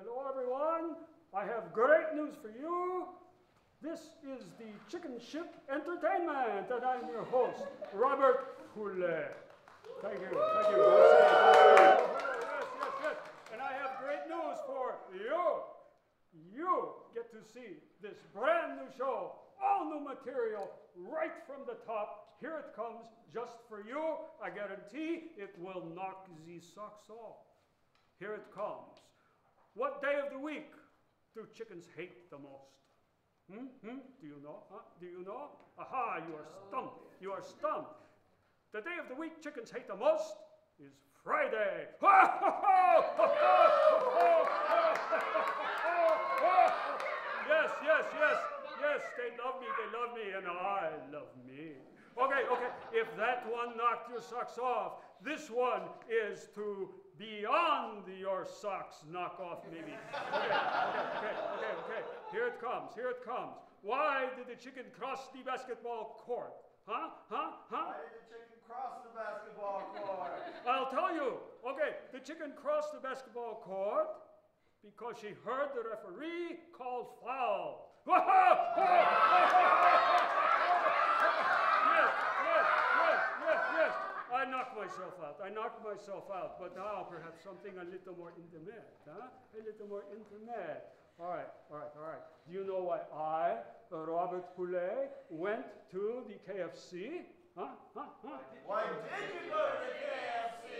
Hello, everyone. I have great news for you. This is the Chicken Ship Entertainment, and I'm your host, Robert Poulet. Thank you, thank you. Yes, yes, yes. And I have great news for you. You get to see this brand new show, all new material, right from the top. Here it comes, just for you. I guarantee it will knock the socks off. Here it comes. What day of the week do chickens hate the most? Hmm? Hmm? Do you know? Huh? Do you know? Aha, you are stumped. You are stumped. The day of the week chickens hate the most is Friday. yes, yes, yes, yes, they love me, they love me, and I love me. Okay, okay, if that one knocked your socks off, this one is to beyond your socks knock off, maybe. Okay, okay, okay, okay, okay. Here it comes, here it comes. Why did the chicken cross the basketball court? Huh? Huh? Huh? Why did the chicken cross the basketball court? I'll tell you. Okay, the chicken crossed the basketball court because she heard the referee call foul. yes, yes, yes, yes, yes. I knocked myself out. I knocked myself out. But now perhaps something a little more intimate, huh? A little more intimate. All right, all right, all right. Do you know why I, Robert Poulet, went to the KFC? Huh? Huh? Huh? Why did you go to the KFC?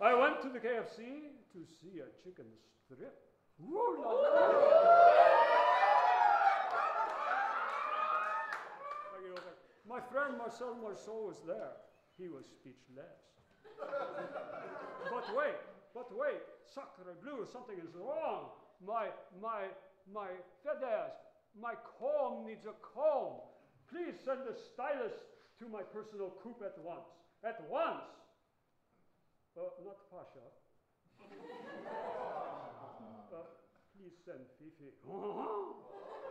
I went to the KFC to see a chicken strip. Woo, la, la. Thank you, okay. My friend Marcel Marceau was there. He was speechless. but wait, but wait, sacre bleu, something is wrong. My, my, my feathers, my comb needs a comb. Please send a stylist to my personal coop at once. At once. Uh, not Pasha. uh, please send Fifi.